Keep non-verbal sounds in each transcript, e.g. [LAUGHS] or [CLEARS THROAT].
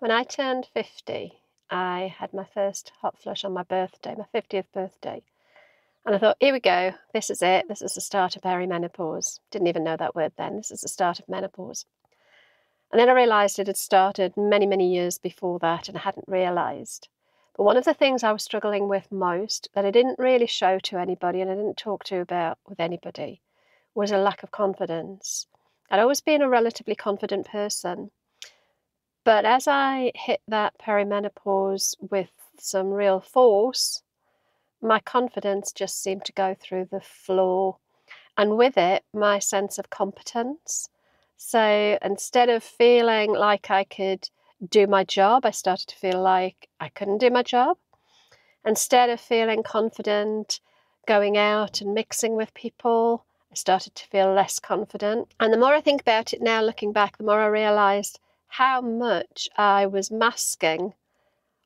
When I turned 50, I had my first hot flush on my birthday, my 50th birthday. And I thought, here we go, this is it, this is the start of perimenopause. Didn't even know that word then, this is the start of menopause. And then I realised it had started many, many years before that, and I hadn't realised. But one of the things I was struggling with most that I didn't really show to anybody and I didn't talk to about with anybody was a lack of confidence. I'd always been a relatively confident person. But as I hit that perimenopause with some real force, my confidence just seemed to go through the floor. And with it, my sense of competence. So instead of feeling like I could do my job, I started to feel like I couldn't do my job. Instead of feeling confident going out and mixing with people, I started to feel less confident. And the more I think about it now, looking back, the more I realized how much I was masking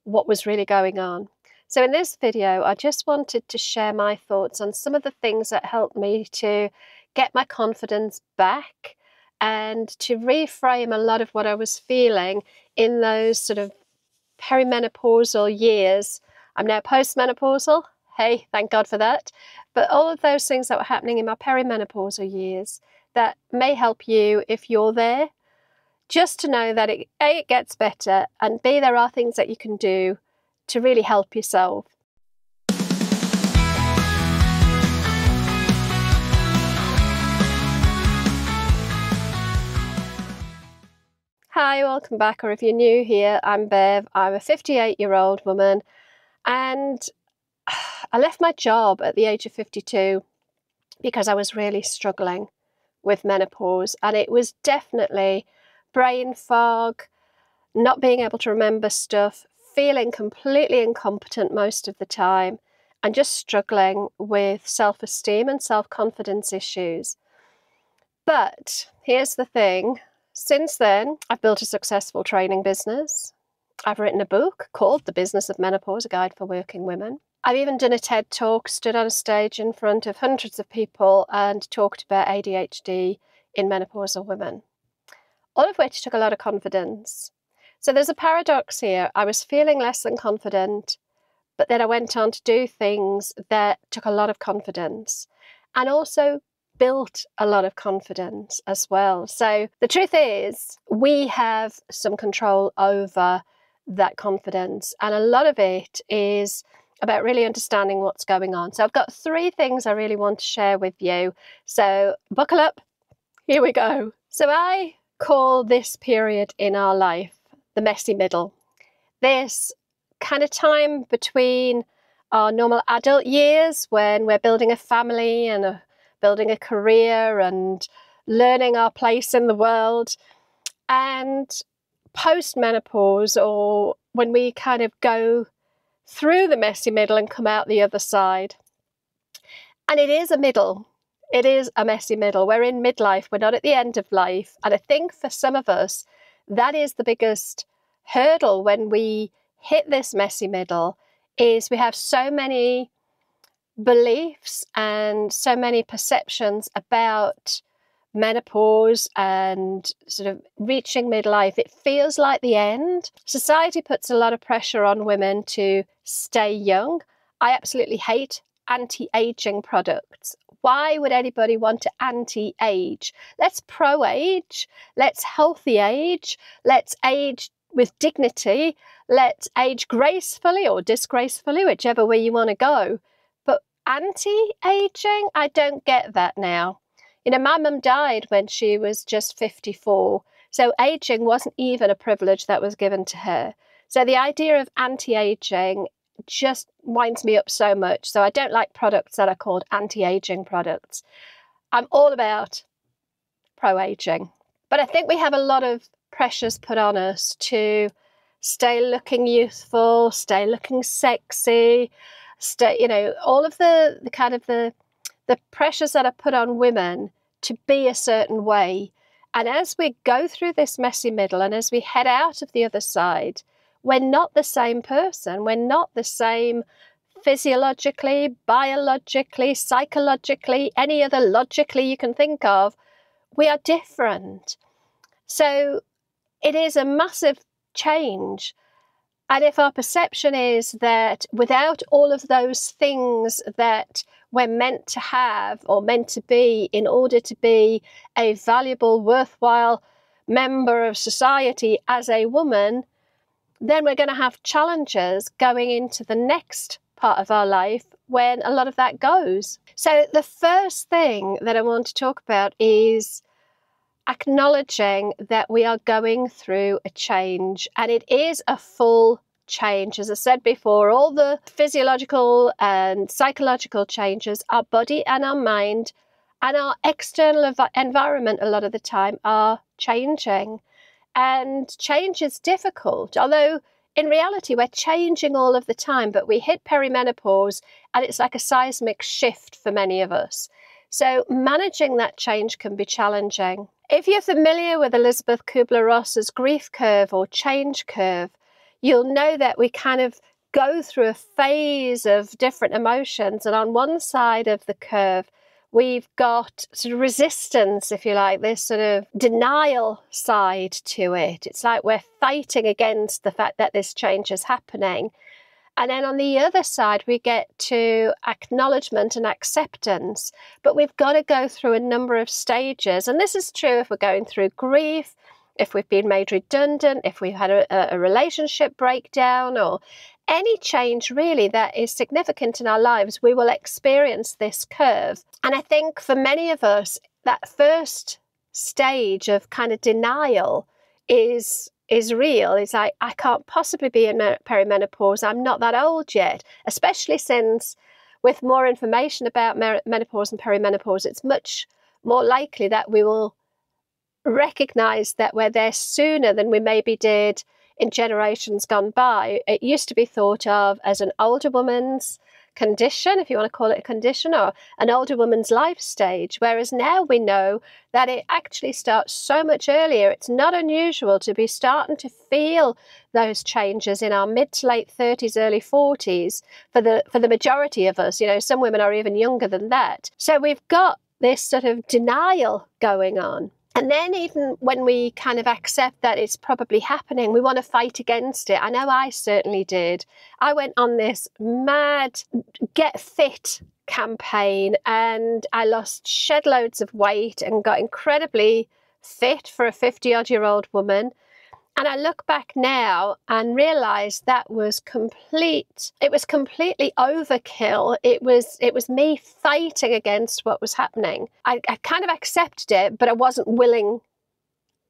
what was really going on. So, in this video, I just wanted to share my thoughts on some of the things that helped me to get my confidence back and to reframe a lot of what I was feeling in those sort of perimenopausal years. I'm now postmenopausal. Hey, thank God for that. But all of those things that were happening in my perimenopausal years that may help you if you're there, just to know that it, A, it gets better, and B, there are things that you can do to really help yourself. Hi, welcome back, or if you're new here, I'm Bev. I'm a 58 year old woman, and [SIGHS] I left my job at the age of 52 because I was really struggling with menopause, and it was definitely brain fog, not being able to remember stuff, feeling completely incompetent most of the time, and just struggling with self esteem and self confidence issues. But here's the thing since then, I've built a successful training business. I've written a book called The Business of Menopause, a guide for working women. I've even done a TED talk, stood on a stage in front of hundreds of people and talked about ADHD in menopausal women, all of which took a lot of confidence. So there's a paradox here. I was feeling less than confident, but then I went on to do things that took a lot of confidence and also built a lot of confidence as well. So the truth is, we have some control over that confidence, and a lot of it is about really understanding what's going on. So I've got three things I really want to share with you. So buckle up. Here we go. So I call this period in our life the messy middle. This kind of time between our normal adult years when we're building a family and a building a career and learning our place in the world. And post menopause, or when we kind of go through the messy middle and come out the other side. And it is a middle. It is a messy middle. We're in midlife, we're not at the end of life. And I think for some of us, that is the biggest hurdle when we hit this messy middle is we have so many beliefs and so many perceptions about menopause and sort of reaching midlife, it feels like the end. Society puts a lot of pressure on women to stay young. I absolutely hate anti aging products. Why would anybody want to anti age? Let's pro age, let's healthy age, let's age with dignity, let's age gracefully or disgracefully, whichever way you want to go But anti aging. I don't get that now. You know, my mum died when she was just 54, so aging wasn't even a privilege that was given to her. So the idea of anti aging just winds me up so much. So I don't like products that are called anti aging products. I'm all about pro aging. But I think we have a lot of pressures put on us to stay looking youthful, stay looking sexy, st- you know, all of the, the kind of the the pressures that are put on women to be a certain way. And as we go through this messy middle and as we head out of the other side, we're not the same person. We're not the same physiologically, biologically, psychologically, any other logically you can think of. We are different. So it is a massive change. And if our perception is that without all of those things that we're meant to have or meant to be in order to be a valuable, worthwhile member of society as a woman, then we're going to have challenges going into the next part of our life when a lot of that goes. So, the first thing that I want to talk about is acknowledging that we are going through a change and it is a full change. As I said before, all the physiological and psychological changes, our body and our mind and our external ev- environment, a lot of the time, are changing. And change is difficult, although in reality, we're changing all of the time, but we hit perimenopause and it's like a seismic shift for many of us. So, managing that change can be challenging. If you're familiar with Elizabeth Kubler Ross's grief curve or change curve, you'll know that we kind of go through a phase of different emotions. And on one side of the curve, we've got sort of resistance, if you like, this sort of denial side to it. It's like we're fighting against the fact that this change is happening. And then on the other side, we get to acknowledgement and acceptance. But we've got to go through a number of stages. And this is true if we're going through grief, if we've been made redundant, if we've had a, a relationship breakdown, or any change really that is significant in our lives, we will experience this curve. And I think for many of us, that first stage of kind of denial is is real. It's like I can't possibly be in perimenopause. I'm not that old yet, especially since with more information about menopause and perimenopause, it's much more likely that we will recognize that we're there sooner than we maybe did in generations gone by. It used to be thought of as an older woman's condition, if you want to call it a condition, or an older woman's life stage. Whereas now we know that it actually starts so much earlier. It's not unusual to be starting to feel those changes in our mid to late 30s, early 40s for the for the majority of us. You know, some women are even younger than that. So we've got this sort of denial going on. And then, even when we kind of accept that it's probably happening, we want to fight against it. I know I certainly did. I went on this mad get fit campaign and I lost shed loads of weight and got incredibly fit for a 50 odd year old woman. And I look back now and realize that was complete it was completely overkill. It was it was me fighting against what was happening. I, I kind of accepted it, but I wasn't willing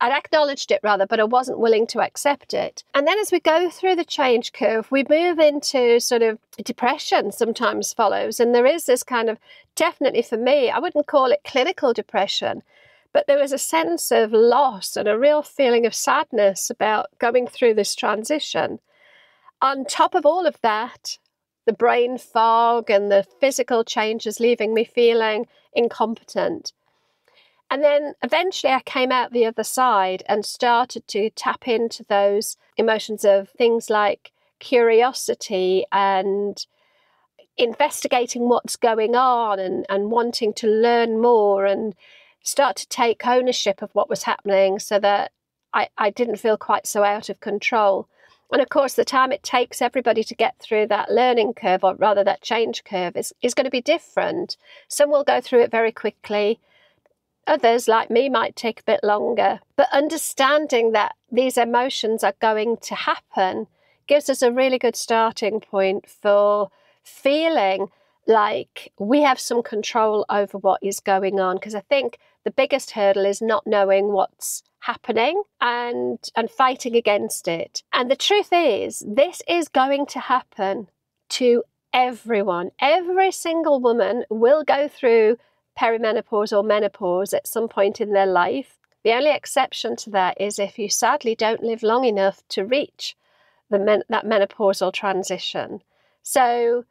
I'd acknowledged it rather, but I wasn't willing to accept it. And then as we go through the change curve, we move into sort of depression sometimes follows. And there is this kind of definitely for me, I wouldn't call it clinical depression, but there was a sense of loss and a real feeling of sadness about going through this transition. On top of all of that, the brain fog and the physical changes leaving me feeling incompetent. And then eventually I came out the other side and started to tap into those emotions of things like curiosity and investigating what's going on and, and wanting to learn more and start to take ownership of what was happening so that I, I didn't feel quite so out of control. And of course, the time it takes everybody to get through that learning curve, or rather that change curve, is, is going to be different. Some will go through it very quickly. Others, like me, might take a bit longer. But understanding that these emotions are going to happen gives us a really good starting point for feeling like we have some control over what is going on because i think the biggest hurdle is not knowing what's happening and and fighting against it. And the truth is this is going to happen to everyone. Every single woman will go through perimenopause or menopause at some point in their life. The only exception to that is if you sadly don't live long enough to reach the men- that menopausal transition. So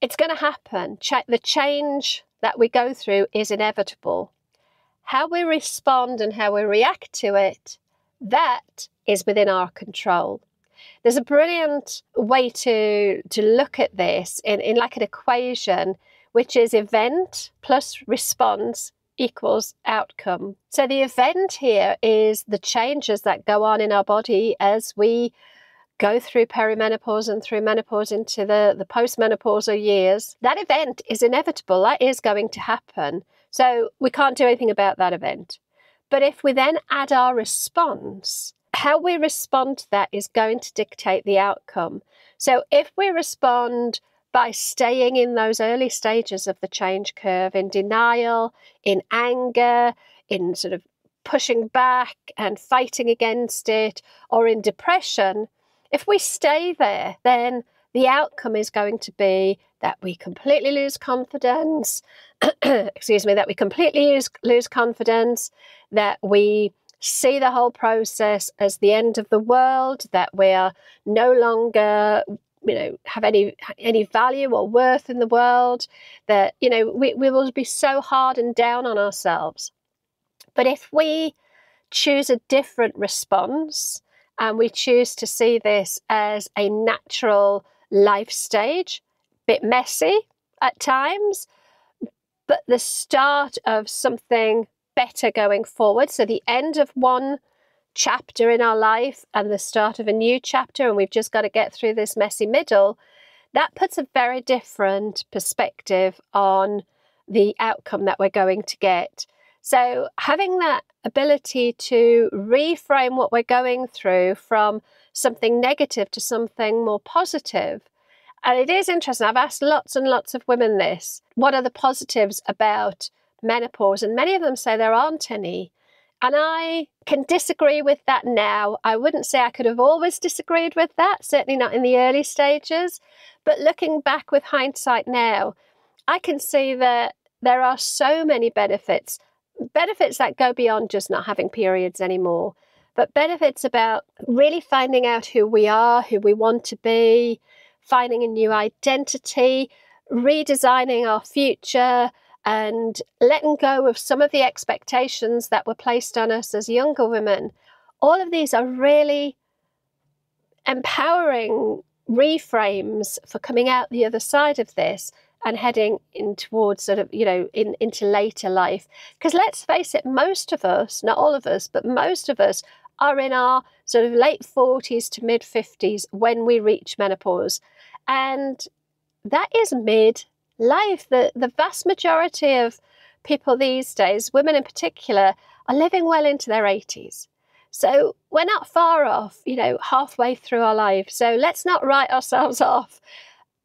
it's going to happen. Ch- the change that we go through is inevitable. How we respond and how we react to it, that is within our control. There's a brilliant way to, to look at this in, in like an equation, which is event plus response equals outcome. So the event here is the changes that go on in our body as we go through perimenopause and through menopause into the, the postmenopausal years. That event is inevitable. That is going to happen. So we can't do anything about that event. But if we then add our response, how we respond to that is going to dictate the outcome. So if we respond by staying in those early stages of the change curve in denial, in anger, in sort of pushing back and fighting against it, or in depression, if we stay there, then the outcome is going to be that we completely lose confidence, [CLEARS THROAT] excuse me, that we completely lose, lose confidence, that we see the whole process as the end of the world, that we are no longer you know have any any value or worth in the world that you know we, we will be so hard and down on ourselves. But if we choose a different response and we choose to see this as a natural life stage. A bit messy at times but the start of something better going forward. So the end of one chapter in our life and the start of a new chapter, and we've just got to get through this messy middle, that puts a very different perspective on the outcome that we're going to get. So, having that ability to reframe what we're going through from something negative to something more positive. And it is interesting, I've asked lots and lots of women this what are the positives about menopause? And many of them say there aren't any. And I can disagree with that now. I wouldn't say I could have always disagreed with that, certainly not in the early stages. But looking back with hindsight now, I can see that there are so many benefits, benefits that go beyond just not having periods anymore, but benefits about really finding out who we are, who we want to be, finding a new identity, redesigning our future, and letting go of some of the expectations that were placed on us as younger women. All of these are really empowering reframes for coming out the other side of this and heading in towards sort of, you know, in, into later life. Because let's face it, most of us, not all of us, but most of us are in our sort of late 40s to mid 50s when we reach menopause. And that is mid life. The, the vast majority of people these days, women in particular, are living well into their 80s. So we're not far off, you know, halfway through our life. So let's not write ourselves [LAUGHS] off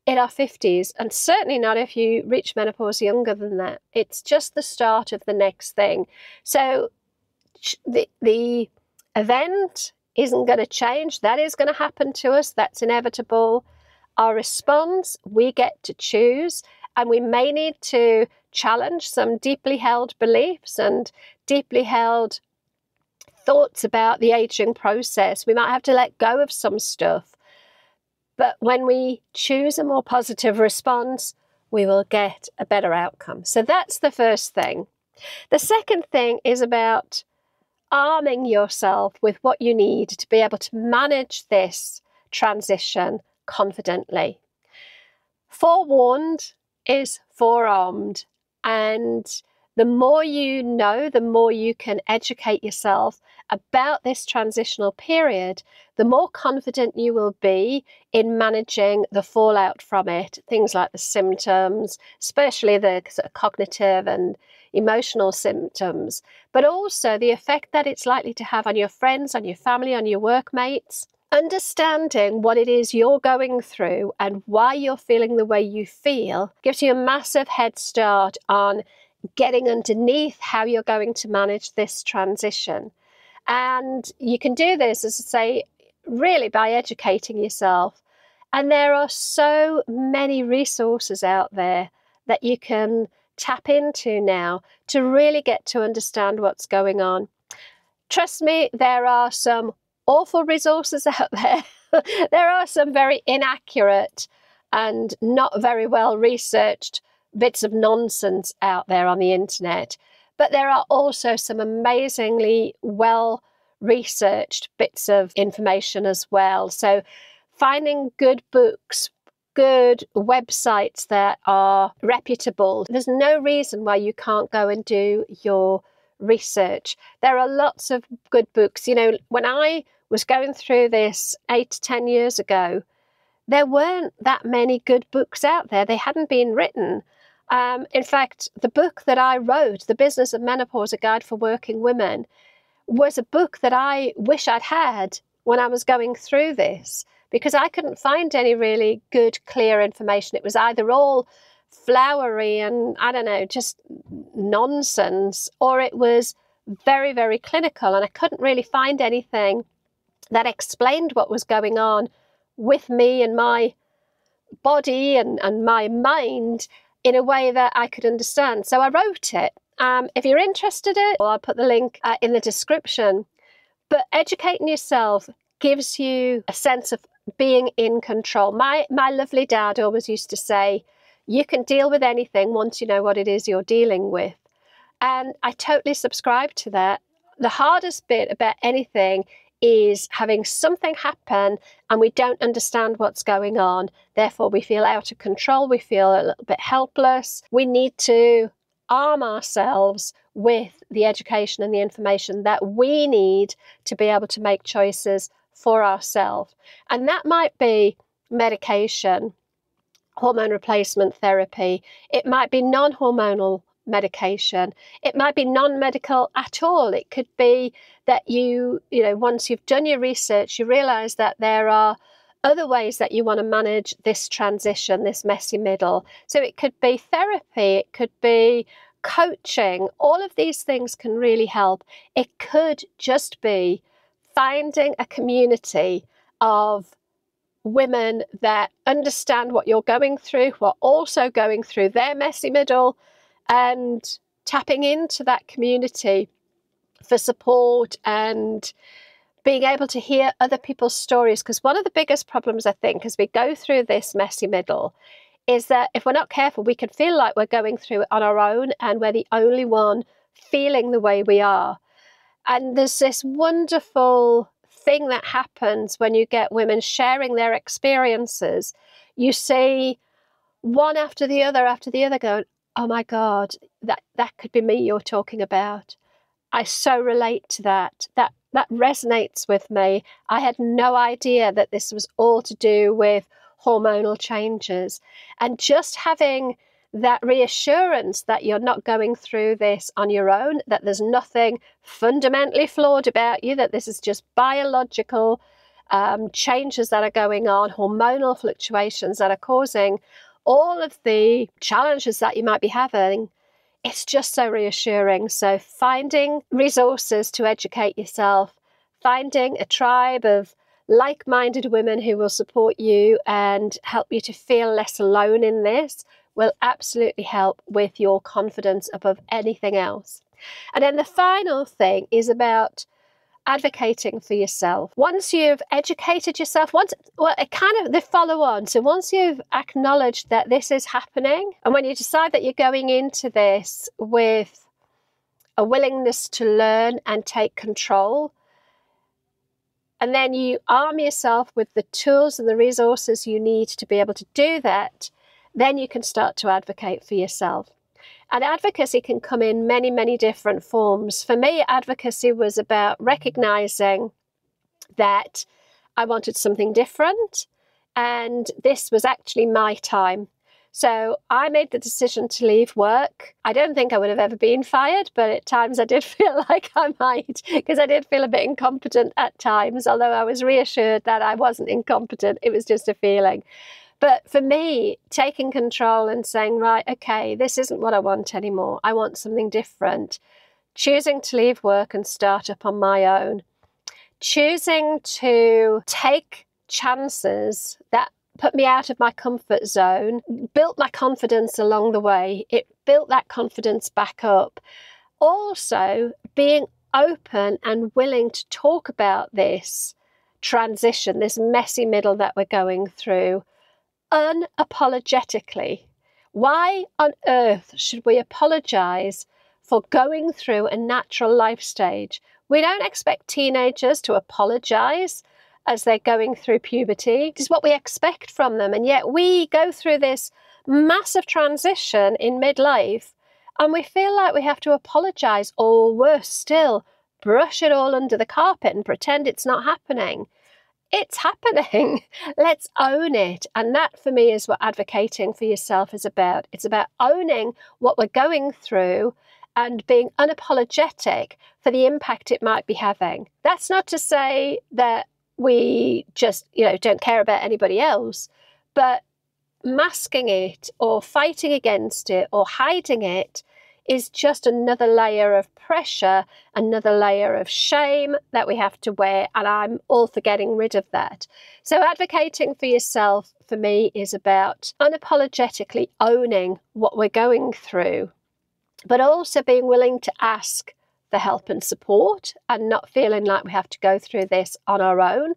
in our 50s, and certainly not if you reach menopause younger than that. It's just the start of the next thing. So the, the event isn't going to change. That is going to happen to us. That's inevitable. Our response, we get to choose. And we may need to challenge some deeply held beliefs and deeply held thoughts about the aging process. We might have to let go of some stuff. But when we choose a more positive response, we will get a better outcome. So that's the first thing. The second thing is about arming yourself with what you need to be able to manage this transition confidently. Forewarned, is forearmed. And the more you know, the more you can educate yourself about this transitional period, the more confident you will be in managing the fallout from it. Things like the symptoms, especially the sort of cognitive and emotional symptoms, but also the effect that it's likely to have on your friends, on your family, on your workmates. Understanding what it is you're going through and why you're feeling the way you feel gives you a massive head start on getting underneath how you're going to manage this transition. And you can do this, as I say, really by educating yourself. And there are so many resources out there that you can tap into now to really get to understand what's going on. Trust me, there are some awful resources [LAUGHS] out there. there are some very inaccurate and not very well researched bits of nonsense out there on the internet. But there are also some amazingly well researched bits of information as well. So finding good books good websites that are reputable. There's no reason why you can't go and do your research. There are lots of good books. You know, when I was going through this eight to 10 years ago, there weren't that many good books out there. They hadn't been written. Um, in fact, the book that I wrote, The Business of Menopause, A Guide for Working Women, was a book that I wish I'd had when I was going through this because I couldn't find any really good, clear information. It was either all flowery and I don't know, just nonsense, or it was very, very clinical. And I couldn't really find anything that explained what was going on with me and my body and, and my mind in a way that I could understand. So I wrote it. Um, if you're interested in it, I'll put the link uh, in the description. But educating yourself gives you a sense of being in control. My my lovely dad always used to say, you can deal with anything once you know what it is you're dealing with. And I totally subscribe to that. The hardest bit about anything is having something happen and we don't understand what's going on. Therefore, we feel out of control, we feel a little bit helpless. We need to arm ourselves with the education and the information that we need to be able to make choices for ourselves. And that might be medication, hormone replacement therapy, it might be non hormonal medication. It might be non-medical at all. It could be that you, you know, once you've done your research, you realize that there are other ways that you want to manage this transition, this messy middle. So it could be therapy, it could be coaching. All of these things can really help. It could just be finding a community of women that understand what you're going through, who are also going through their messy middle, and tapping into that community for support and being able to hear other people's stories. Because one of the biggest problems, I think, as we go through this messy middle, is that if we're not careful, we can feel like we're going through it on our own and we're the only one feeling the way we are. And there's this wonderful thing that happens when you get women sharing their experiences. You see one after the other after the other going, oh my God, that, that could be me you're talking about. I so relate to that. That that resonates with me. I had no idea that this was all to do with hormonal changes. And just having that reassurance that you're not going through this on your own, that there's nothing fundamentally flawed about you, that this is just biological um, changes that are going on, hormonal fluctuations that are causing all of the challenges that you might be having, it's just so reassuring. So, finding resources to educate yourself, finding a tribe of like minded women who will support you and help you to feel less alone in this will absolutely help with your confidence above anything else. And then the final thing is about advocating for yourself. Once you've educated yourself, once, well, it kind of the follow on. So once you've acknowledged that this is happening, and when you decide that you're going into this with a willingness to learn and take control, and then you arm yourself with the tools and the resources you need to be able to do that, then you can start to advocate for yourself. And advocacy can come in many, many different forms. For me, advocacy was about recognizing that I wanted something different, and this was actually my time. So I made the decision to leave work. I don't think I would have ever been fired, but at times I did [LAUGHS] feel like I might because I did feel a bit incompetent at times, although I was reassured that I wasn't incompetent. It was just a feeling. But for me, taking control and saying, right, okay, this isn't what I want anymore. I want something different. Choosing to leave work and start up on my own. Choosing to take chances that put me out of my comfort zone, built my confidence along the way. It built that confidence back up. Also, being open and willing to talk about this transition, this messy middle that we're going through, unapologetically. Why on earth should we apologize for going through a natural life stage? We don't expect teenagers to apologize as they're going through puberty. It is what we expect from them. And yet we go through this massive transition in midlife and we feel like we have to apologize or worse still, brush it all under the carpet and pretend it's not happening. It's happening. [LAUGHS] Let's own it. And that for me is what advocating for yourself is about. It's about owning what we're going through and being unapologetic for the impact it might be having. That's not to say that we just, you know, don't care about anybody else, but masking it or fighting against it or hiding it is just another layer of pressure, another layer of shame that we have to wear. And I'm all for getting rid of that. So, advocating for yourself for me is about unapologetically owning what we're going through, but also being willing to ask for help and support and not feeling like we have to go through this on our own.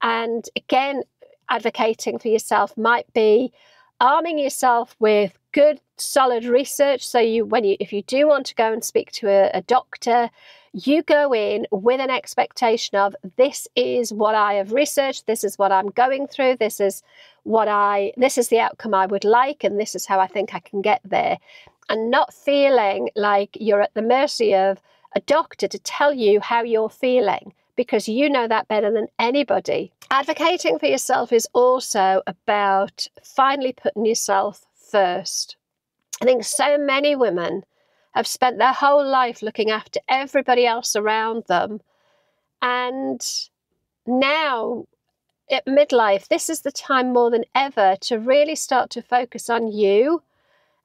And again, advocating for yourself might be arming yourself with good solid research. So you when you if you do want to go and speak to a, a, doctor you go in with an expectation of this is what i have researched. This is what i'm going through. This is what i this is the outcome i would like and this is how i think i can get there. And not feeling like you're at the mercy of a doctor to tell you how you're feeling because you know that better than anybody. Advocating for yourself is also about finally putting yourself first. I think so many women have spent their whole life looking after everybody else around them. And now at midlife, this is the time more than ever to really start to focus on you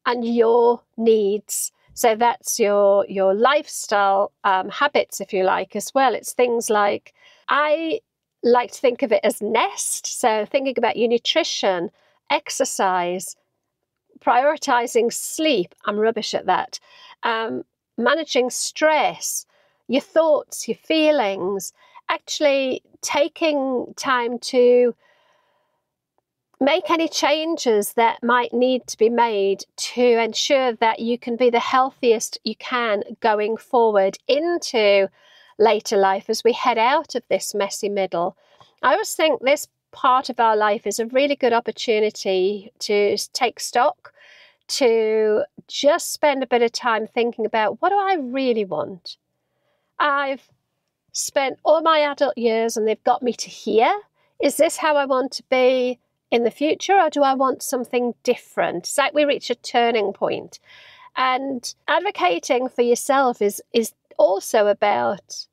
and your needs so that's your your lifestyle um, habits, if you like, as well. It's things like I like to think of it as nest. So thinking about your nutrition, exercise, prioritizing sleep. I'm rubbish at that. Um, managing stress, your thoughts, your feelings. Actually taking time to make any changes that might need to be made to ensure that you can be the healthiest you can going forward into later life as we head out of this messy middle. I always think this part of our life is a really good opportunity to take stock, to just spend a bit of time thinking about what do I really want? I've spent all my adult years and they've got me to here. Is this how I want to be? In the future or do I want something different? It's like we reach a turning point. And advocating for yourself is, is also about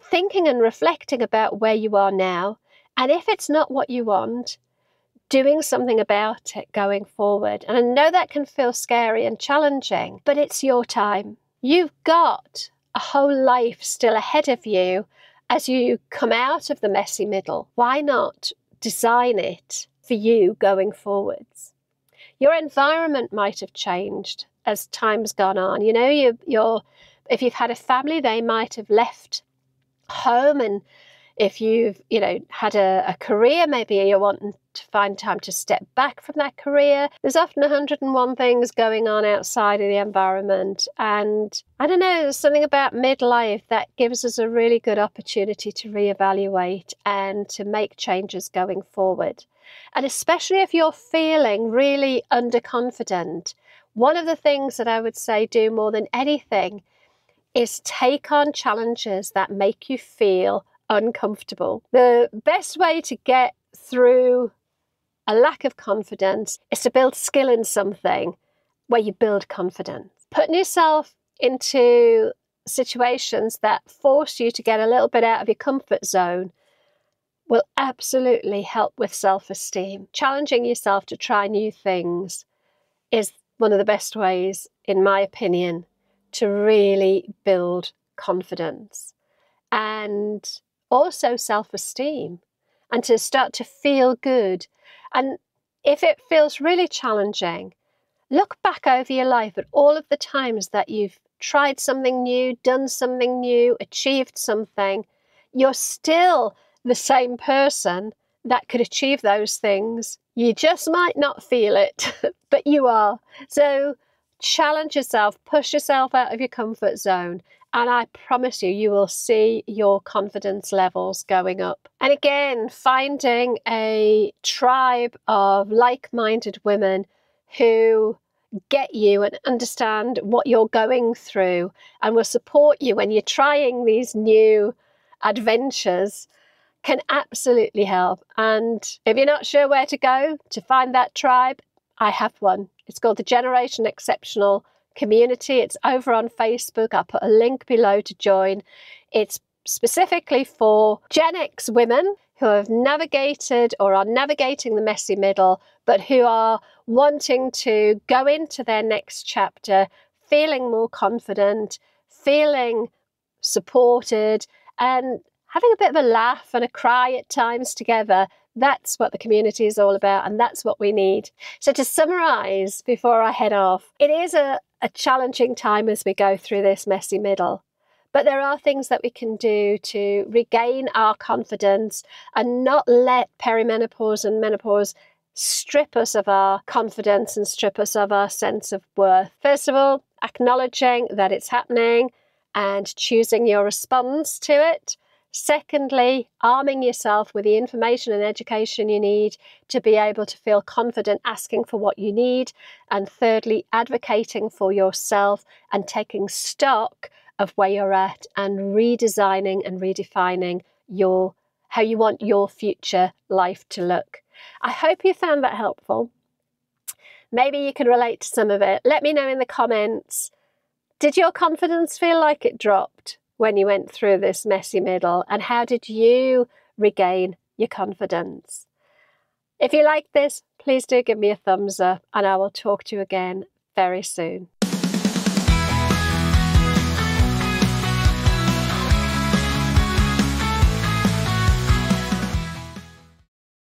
thinking and reflecting about where you are now. And if it's not what you want, doing something about it going forward. And I know that can feel scary and challenging, but it's your time. You've got a whole life still ahead of you as you come out of the messy middle. Why not design it for you going forwards. Your environment might have changed as time's gone on. You know, you, you're if you've had a family, they might have left home and if you've you know had a, a, career maybe you're wanting to find time to step back from that career there's often 101 things going on outside of the environment and i don't know there's something about midlife that gives us a really good opportunity to reevaluate and to make changes going forward and especially if you're feeling really underconfident one of the things that i would say do more than anything is take on challenges that make you feel uncomfortable. The best way to get through a lack of confidence is to build skill in something where you build confidence. Putting yourself into situations that force you to get a little bit out of your comfort zone will absolutely help with self esteem. Challenging yourself to try new things is one of the best ways, in my opinion, to really build confidence. And also self esteem and to start to feel good. And if it feels really challenging, look back over your life at all of the times that you've tried something new, done something new, achieved something. You're still the same person that could achieve those things. You just might not feel it, [LAUGHS] but you are. So challenge yourself, push yourself out of your comfort zone, And I promise you, you will see your confidence levels going up. And again, finding a tribe of like minded women who get you and understand what you're going through and will support you when you're trying these new adventures can absolutely help. And if you're not sure where to go to find that tribe, I have one. It's called the Generation Exceptional Community. It's over on Facebook. I'll put a link below to join. It's specifically for Gen X women who have navigated or are navigating the messy middle, but who are wanting to go into their next chapter feeling more confident, feeling supported, and having a bit of a laugh and a cry at times together. That's what the community is all about, and that's what we need. So, to summarize before I head off, it is a, a challenging time as we go through this messy middle. But there are things that we can do to regain our confidence and not let perimenopause and menopause strip us of our confidence and strip us of our sense of worth. First of all, acknowledging that it's happening and choosing your response to it. Secondly, arming yourself with the information and education you need to be able to feel confident asking for what you need. And thirdly, advocating for yourself and taking stock of where you're at and redesigning and redefining your how you want your future life to look. I hope you found that helpful. Maybe you can relate to some of it. Let me know in the comments. Did your confidence feel like it dropped when you went through this messy middle? And how did you regain your confidence? If you like this, please do give me a thumbs up and I will talk to you again very soon.